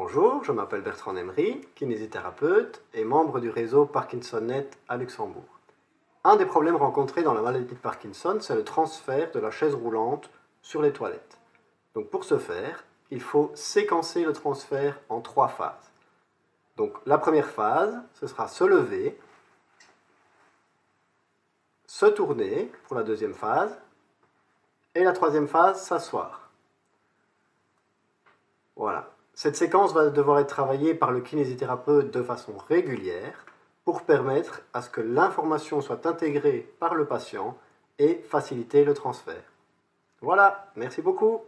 Bonjour, je m'appelle Bertrand Emery, kinésithérapeute et membre du réseau ParkinsonNet à Luxembourg. Un des problèmes rencontrés dans la maladie de Parkinson, c'est le transfert de la chaise roulante sur les toilettes. Donc pour ce faire, il faut séquencer le transfert en trois phases. Donc la première phase, ce sera se lever, se tourner pour la deuxième phase, et la troisième phase, s'asseoir. Voilà. Cette séquence va devoir être travaillée par le kinésithérapeute de façon régulière pour permettre à ce que l'information soit intégrée par le patient et faciliter le transfert. Voilà, merci beaucoup.